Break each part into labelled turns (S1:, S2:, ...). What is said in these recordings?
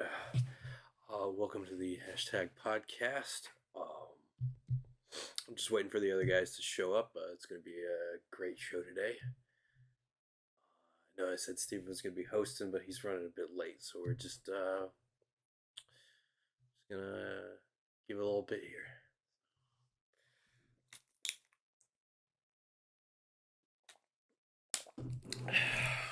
S1: Uh, welcome to the hashtag podcast. Um, I'm just waiting for the other guys to show up. Uh, it's going to be a great show today. I know I said Stephen was going to be hosting, but he's running a bit late, so we're just uh, just gonna give a little bit here.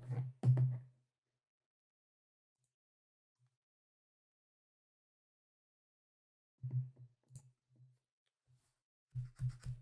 S1: Thank you.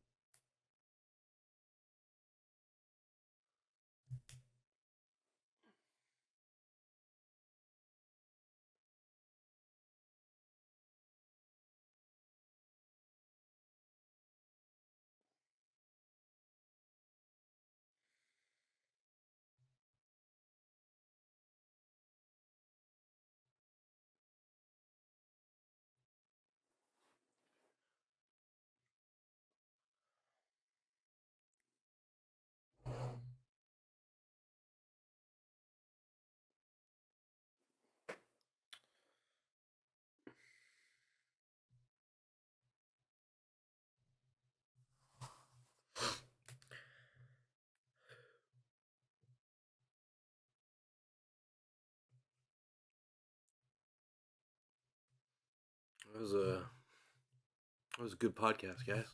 S1: That was a that was a good podcast, guys.